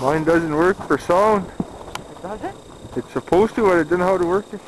Mine doesn't work for sound. It doesn't? It's supposed to, but I didn't know how to work it.